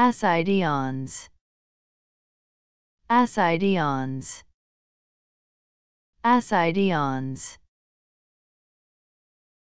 Ascidions acid ions